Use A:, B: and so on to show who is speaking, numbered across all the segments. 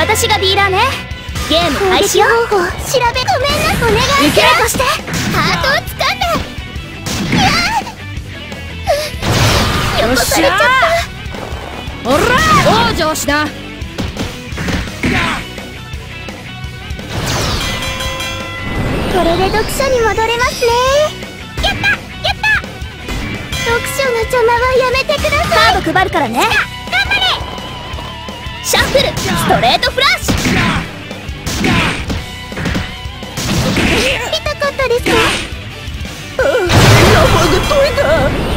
A: 私がディーラーね。ゲーム開始よ。
B: 方法調べごめんなお願い
A: 受けとして。
B: ハートを掴んだ
A: よっしゃほら往生しな。
B: これで読書に戻れますね。やったやった。読書の邪魔はやめてください。
A: カード配るからねストレートフラッシュ。
B: 痛かったですか？
A: 生が取れた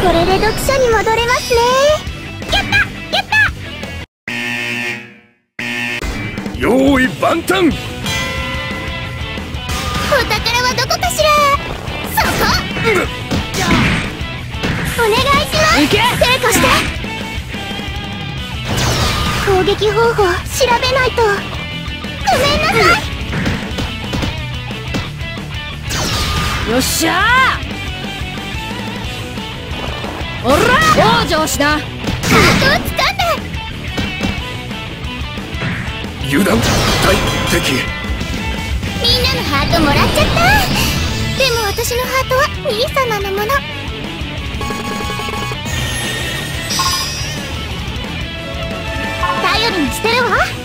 B: これで読書に戻れますね。やったやった
C: 用意万端。
B: お宝はどこかしら？そこ！お願いします。成功して攻撃方法調べないと。ごめんなさい。
A: よっしゃほら往生しな
B: ハートを掴んだ。
C: 油断大敵
B: みんなのハートもらっちゃった。でも私のハートは兄様のものしてるわ。